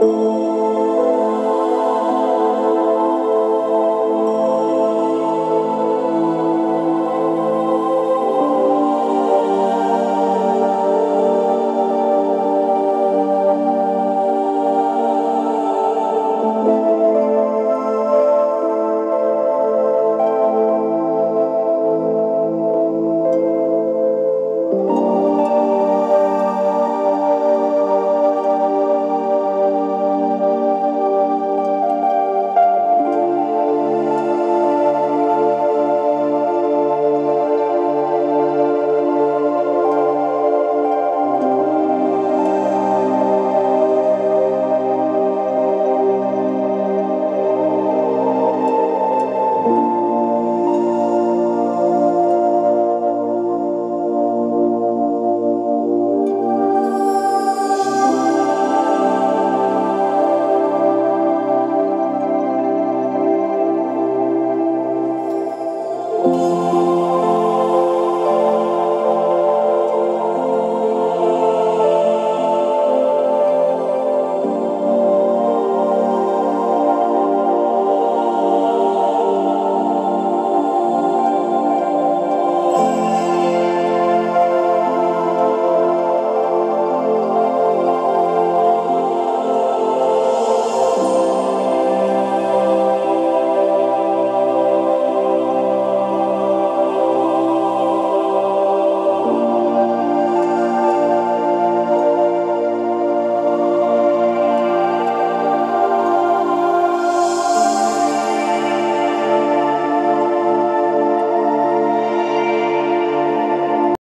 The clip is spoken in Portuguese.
Música